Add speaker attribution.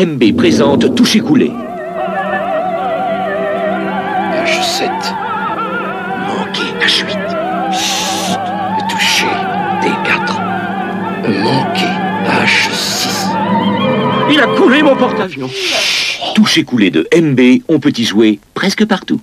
Speaker 1: MB présente Toucher Coulé.
Speaker 2: H7. Manqué H8. Chut. Touché D4. Manqué H6.
Speaker 1: Il a coulé mon porte-avions. Toucher Coulé de MB, on peut y jouer presque partout.